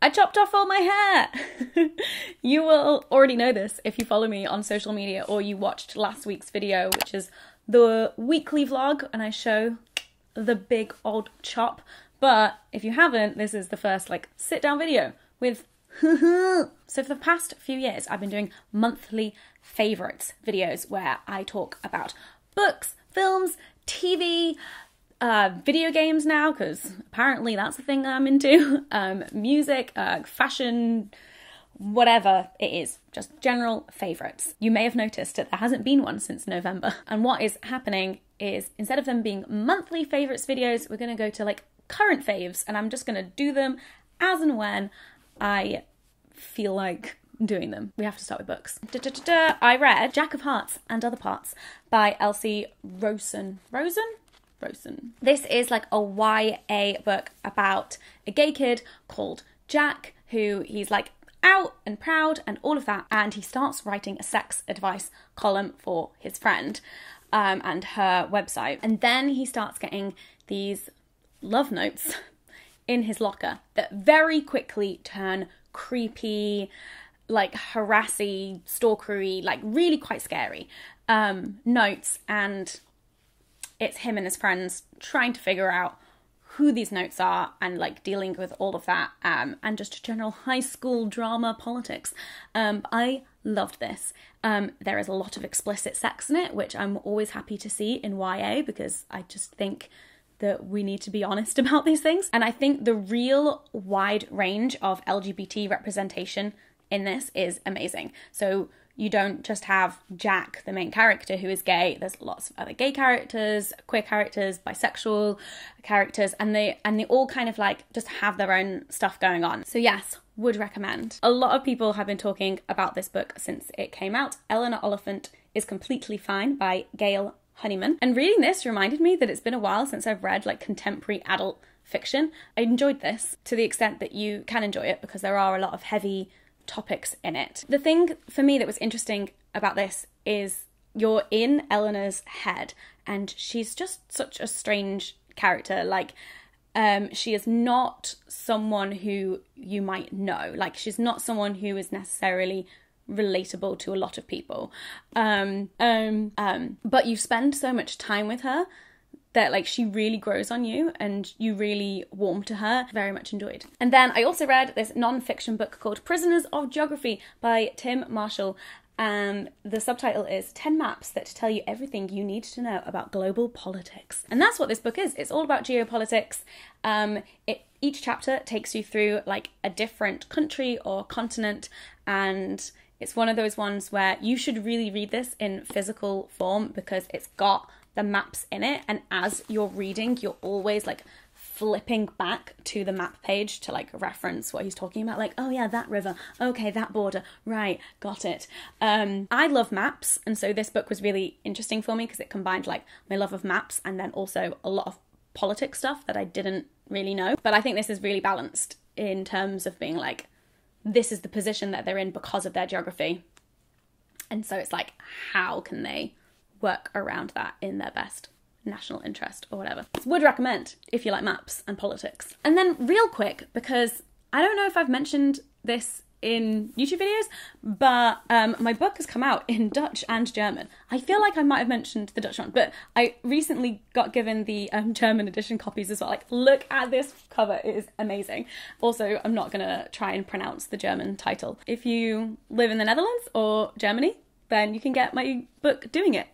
I chopped off all my hair. you will already know this if you follow me on social media or you watched last week's video, which is the weekly vlog, and I show the big old chop. But if you haven't, this is the first like sit down video with. so for the past few years, I've been doing monthly favorites videos where I talk about books, films, TV, uh, video games now, because apparently that's the thing I'm into, um, music, uh, fashion, whatever it is, just general favourites. You may have noticed that there hasn't been one since November. And what is happening is instead of them being monthly favourites videos, we're going to go to like current faves, and I'm just going to do them as and when I feel like doing them. We have to start with books. Da-da-da-da. I read Jack of Hearts and Other Parts by L.C. Rosen. Rosen? Rosen. This is like a YA book about a gay kid called Jack who he's like out and proud and all of that. And he starts writing a sex advice column for his friend um, and her website. And then he starts getting these love notes in his locker that very quickly turn creepy, like harassy, stalkery, like really quite scary um, notes. And it's him and his friends trying to figure out who these notes are and like dealing with all of that um, and just general high school drama politics. Um, I loved this. Um, there is a lot of explicit sex in it, which I'm always happy to see in YA because I just think that we need to be honest about these things. And I think the real wide range of LGBT representation in this is amazing. So you don't just have Jack, the main character, who is gay. There's lots of other gay characters, queer characters, bisexual characters, and they and they all kind of like just have their own stuff going on. So yes, would recommend. A lot of people have been talking about this book since it came out. Eleanor Oliphant is completely fine by Gail Honeyman. And reading this reminded me that it's been a while since I've read like contemporary adult fiction. I enjoyed this to the extent that you can enjoy it because there are a lot of heavy topics in it. The thing for me that was interesting about this is you're in Eleanor's head, and she's just such a strange character. Like, um, she is not someone who you might know. Like, she's not someone who is necessarily relatable to a lot of people. Um, um, um, but you spend so much time with her that like she really grows on you and you really warm to her. Very much enjoyed. And then I also read this non-fiction book called Prisoners of Geography by Tim Marshall. And the subtitle is 10 Maps That Tell You Everything You Need to Know About Global Politics. And that's what this book is. It's all about geopolitics. Um, it, each chapter takes you through like a different country or continent and it's one of those ones where you should really read this in physical form because it's got the maps in it and as you're reading you're always like flipping back to the map page to like reference what he's talking about like oh yeah that river. Okay that border. Right got it. Um i love maps and so this book was really interesting for me because it combined like my love of maps and then also a lot of politics stuff that i didn't really know. But i think this is really balanced in terms of being like this is the position that they're in because of their geography. And so it's like how can they work around that in their best national interest or whatever. Would recommend if you like maps and politics. And then, real quick, because I don't know if I've mentioned this in YouTube videos, but um, my book has come out in Dutch and German. I feel like I might have mentioned the Dutch one, but I recently got given the um, German edition copies as well. Like, look at this cover, it is amazing. Also, I'm not gonna try and pronounce the German title. If you live in the Netherlands or Germany, then you can get my book doing it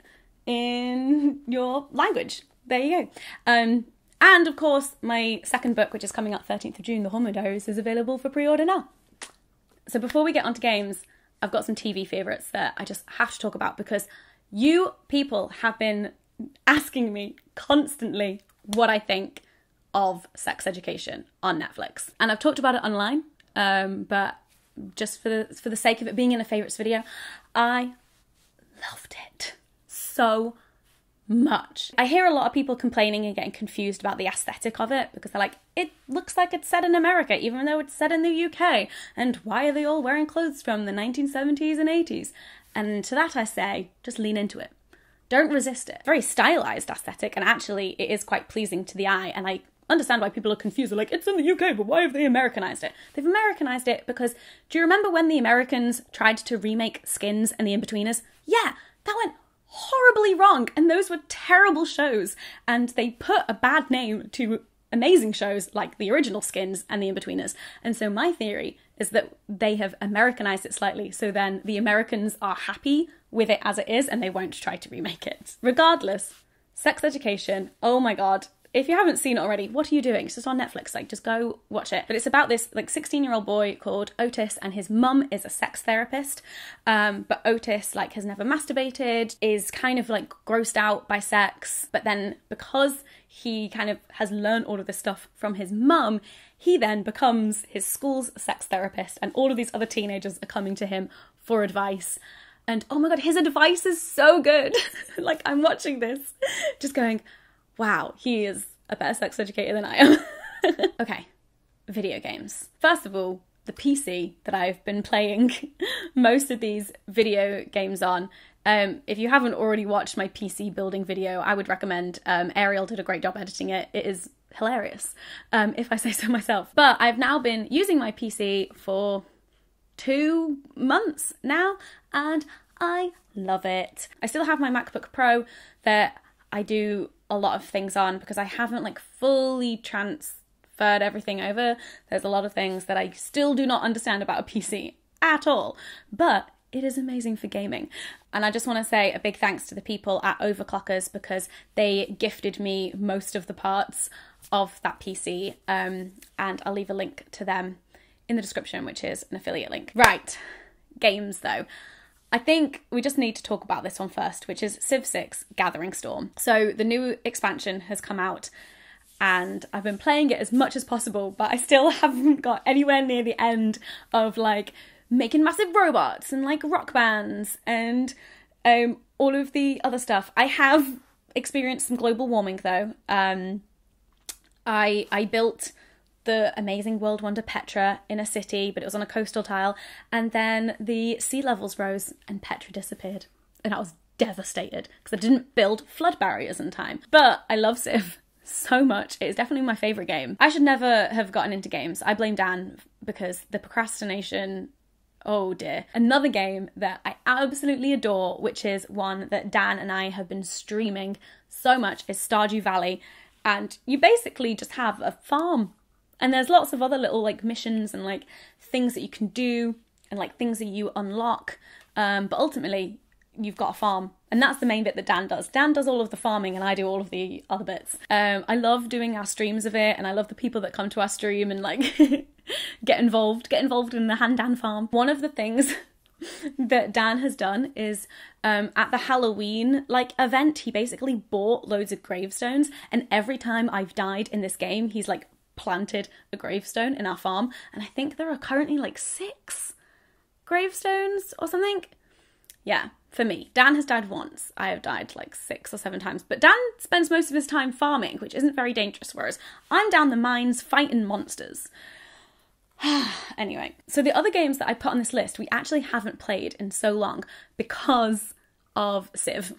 in your language. There you go. Um, and of course, my second book, which is coming out 13th of June, The Hormone Diaries, is available for pre order now. So before we get on to games, I've got some TV favourites that I just have to talk about because you people have been asking me constantly what I think of sex education on Netflix. And I've talked about it online, um, but just for the, for the sake of it being in a favourites video, I loved it so much. I hear a lot of people complaining and getting confused about the aesthetic of it because they're like, it looks like it's set in America, even though it's set in the UK. And why are they all wearing clothes from the 1970s and 80s? And to that I say, just lean into it. Don't resist it. Very stylized aesthetic, and actually, it is quite pleasing to the eye. And I understand why people are confused. They're like, it's in the UK, but why have they Americanized it? They've Americanized it because do you remember when the Americans tried to remake Skins and The Inbetweeners? Yeah, horribly wrong, and those were terrible shows, and they put a bad name to amazing shows like the original Skins and The Inbetweeners. And so my theory is that they have Americanized it slightly, so then the Americans are happy with it as it is and they won't try to remake it. Regardless, sex education, oh my god, if you haven't seen it already, what are you doing? It's just on Netflix. Like, just go watch it. But it's about this like 16 year old boy called Otis, and his mum is a sex therapist. Um, but Otis like has never masturbated, is kind of like grossed out by sex. But then because he kind of has learned all of this stuff from his mum, he then becomes his school's sex therapist, and all of these other teenagers are coming to him for advice. And oh my god, his advice is so good. like, I'm watching this, just going, wow, he is a better sex educator than I am. okay, video games. First of all, the PC that I've been playing most of these video games on. Um, if you haven't already watched my PC building video, I would recommend. Um, Ariel did a great job editing it. It is hilarious, um, if I say so myself. But I've now been using my PC for two months now, and I love it. I still have my MacBook Pro that I do a lot of things on because I haven't like fully transferred everything over. There's a lot of things that I still do not understand about a PC at all, but it is amazing for gaming. And I just want to say a big thanks to the people at Overclockers because they gifted me most of the parts of that PC. Um, and I'll leave a link to them in the description, which is an affiliate link. Right, games though. I think we just need to talk about this one first, which is Civ 6 Gathering Storm. So the new expansion has come out and I've been playing it as much as possible, but I still haven't got anywhere near the end of like making massive robots and like rock bands and um, all of the other stuff. I have experienced some global warming though. Um, I I built the amazing world wonder Petra in a city, but it was on a coastal tile. And then the sea levels rose and Petra disappeared. And I was devastated because I didn't build flood barriers in time. But I love Civ so much. It is definitely my favourite game. I should never have gotten into games. I blame Dan because the procrastination. Oh dear. Another game that I absolutely adore, which is one that Dan and I have been streaming so much, is Stardew Valley. And you basically just have a farm and there's lots of other little like missions and like things that you can do and like things that you unlock. Um, but ultimately, you've got a farm, and that's the main bit that Dan does. Dan does all of the farming, and I do all of the other bits. Um, I love doing our streams of it, and I love the people that come to our stream and like get involved, get involved in the Han Dan farm. One of the things that Dan has done is um, at the Halloween like event, he basically bought loads of gravestones, and every time I've died in this game, he's like planted a gravestone in our farm, and I think there are currently like six gravestones or something. Yeah, for me. Dan has died once. I have died like six or seven times. But Dan spends most of his time farming, which isn't very dangerous, whereas I'm down the mines fighting monsters. anyway, so the other games that I put on this list we actually haven't played in so long because of Civ.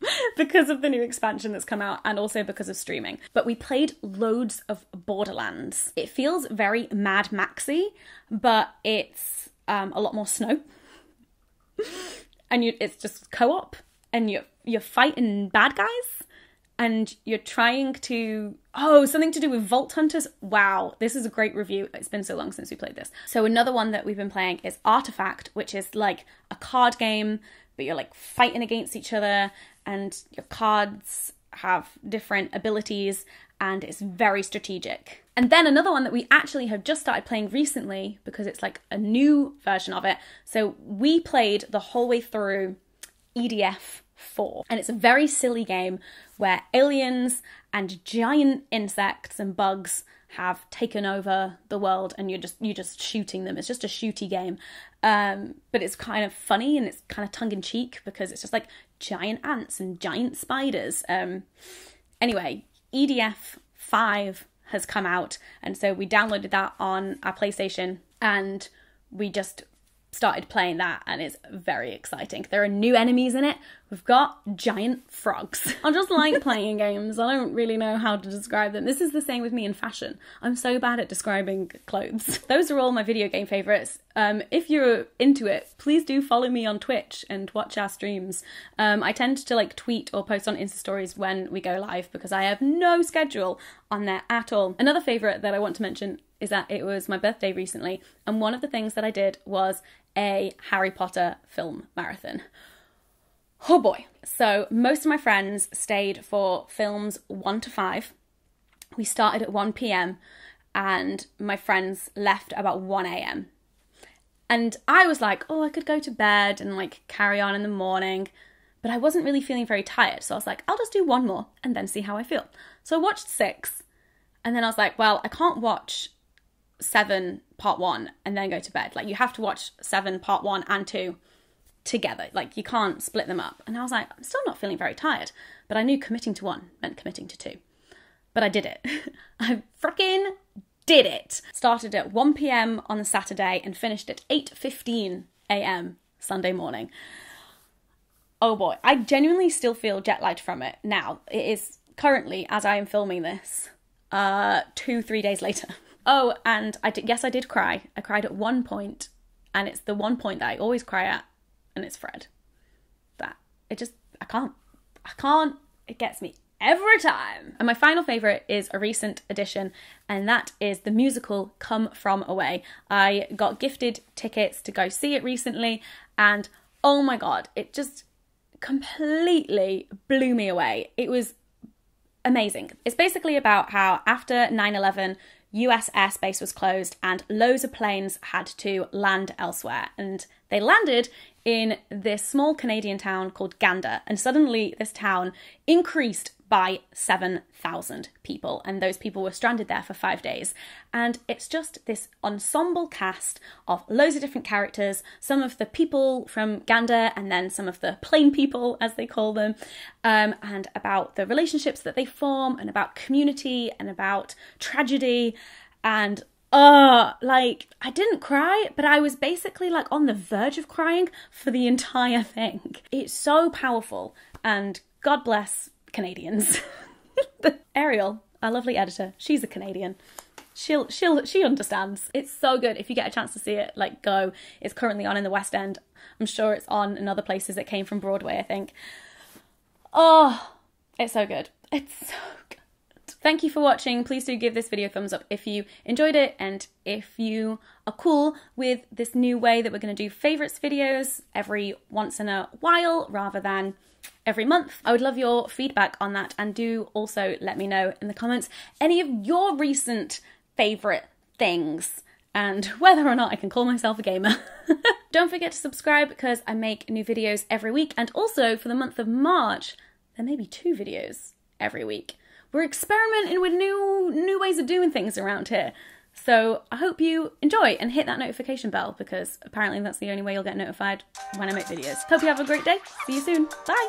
because of the new expansion that's come out and also because of streaming. But we played loads of Borderlands. It feels very Mad Maxy, but it's um, a lot more snow. and you, it's just co-op and you're you're fighting bad guys and you're trying to oh something to do with vault hunters wow this is a great review it's been so long since we played this so another one that we've been playing is artifact which is like a card game but you're like fighting against each other and your cards have different abilities and it's very strategic. And then another one that we actually have just started playing recently because it's like a new version of it. So we played the whole way through EDF 4 and it's a very silly game where aliens and giant insects and bugs have taken over the world and you're just you're just shooting them. It's just a shooty game. Um, but it's kind of funny and it's kind of tongue in cheek because it's just like giant ants and giant spiders. Um, anyway, EDF 5 has come out, and so we downloaded that on our PlayStation and we just started playing that and it's very exciting. There are new enemies in it. We've got giant frogs. I just like playing games. I don't really know how to describe them. This is the same with me in fashion. I'm so bad at describing clothes. Those are all my video game favourites. Um, if you're into it, please do follow me on Twitch and watch our streams. Um, I tend to like tweet or post on Insta stories when we go live because I have no schedule on there at all. Another favourite that I want to mention is that it was my birthday recently, and one of the things that I did was a Harry Potter film marathon. Oh boy. So, most of my friends stayed for films 1 to 5. We started at 1 pm, and my friends left about 1 am. And I was like, oh, I could go to bed and like carry on in the morning. But I wasn't really feeling very tired. So I was like, I'll just do one more and then see how I feel. So I watched six. And then I was like, well, I can't watch seven part one and then go to bed. Like you have to watch seven part one and two together. Like you can't split them up. And I was like, I'm still not feeling very tired. But I knew committing to one meant committing to two. But I did it. I freaking did it. Started at 1 p.m. on the Saturday and finished at 8:15 a.m. Sunday morning. Oh boy, I genuinely still feel jet lagged from it. Now, it is currently as I am filming this, uh 2-3 days later. Oh, and I did, yes, I did cry. I cried at one point, and it's the one point that I always cry at, and it's Fred. That it just I can't, I can't. It gets me every time. And my final favourite is a recent addition, and that is the musical Come From Away. I got gifted tickets to go see it recently, and oh my god, it just completely blew me away. It was amazing. It's basically about how after 9 11, US airspace was closed and loads of planes had to land elsewhere. And they landed in this small Canadian town called Gander. And suddenly, this town increased by 7,000 people, and those people were stranded there for five days. And it's just this ensemble cast of loads of different characters, some of the people from Gander, and then some of the plane people, as they call them, um, and about the relationships that they form, and about community, and about tragedy, and uh like I didn't cry, but I was basically like on the verge of crying for the entire thing. It's so powerful and God bless Canadians. Ariel, our lovely editor, she's a Canadian. She'll she'll she understands. It's so good. If you get a chance to see it, like go. It's currently on in the West End. I'm sure it's on in other places. It came from Broadway, I think. Oh, it's so good. It's so good. Thank you for watching. Please do give this video a thumbs up if you enjoyed it and if you are cool with this new way that we're going to do favourites videos every once in a while rather than every month. I would love your feedback on that and do also let me know in the comments any of your recent favourite things and whether or not I can call myself a gamer. Don't forget to subscribe because I make new videos every week and also for the month of March there may be two videos every week. We're experimenting with new new ways of doing things around here. So I hope you enjoy and hit that notification bell because apparently that's the only way you'll get notified when I make videos. Hope you have a great day. See you soon. Bye.